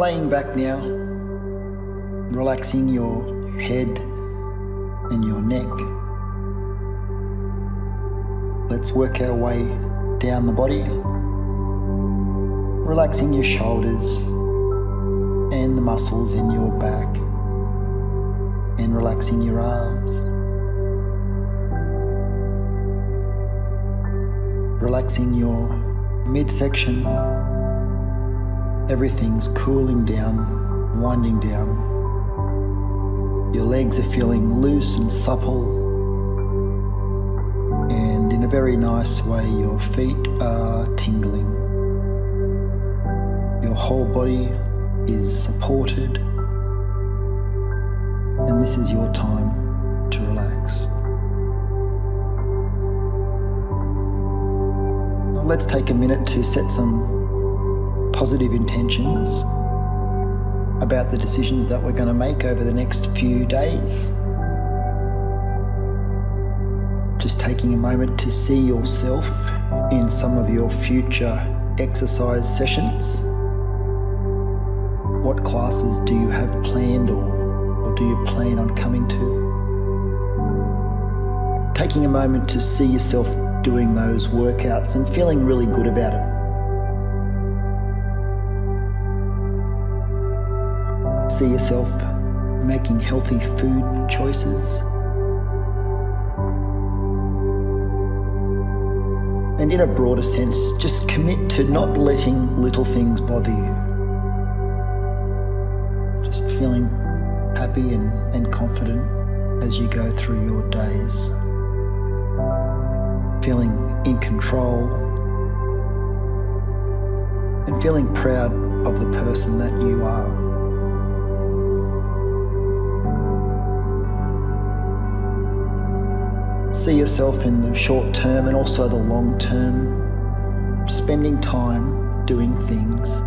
laying back now, relaxing your head and your neck. Let's work our way down the body, relaxing your shoulders and the muscles in your back, and relaxing your arms. Relaxing your midsection Everything's cooling down, winding down. Your legs are feeling loose and supple. And in a very nice way, your feet are tingling. Your whole body is supported. And this is your time to relax. Let's take a minute to set some positive intentions about the decisions that we're going to make over the next few days. Just taking a moment to see yourself in some of your future exercise sessions. What classes do you have planned or, or do you plan on coming to? Taking a moment to see yourself doing those workouts and feeling really good about it. See yourself making healthy food choices. And in a broader sense, just commit to not letting little things bother you. Just feeling happy and, and confident as you go through your days. Feeling in control and feeling proud of the person that you are. See yourself in the short term and also the long term, spending time doing things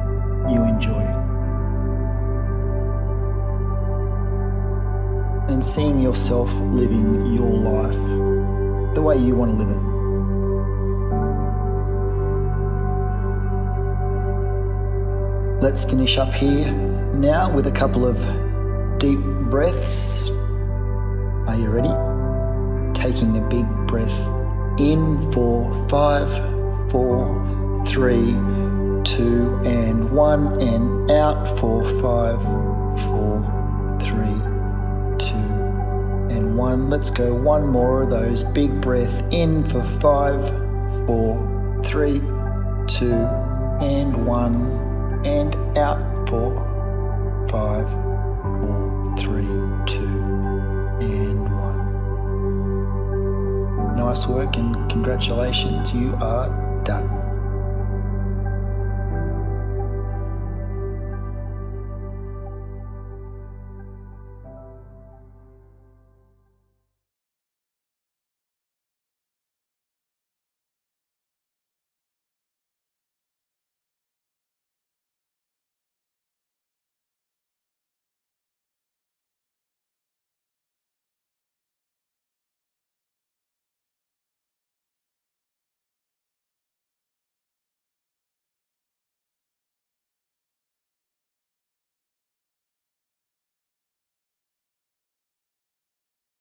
you enjoy. And seeing yourself living your life the way you want to live it. Let's finish up here now with a couple of deep breaths. Are you ready? Taking a big breath in for five, four, three, two, and one, and out for five, four, three, two, and one. Let's go one more of those. Big breath in for five, four, three, two, and one, and out for five, Nice work and congratulations, you are done.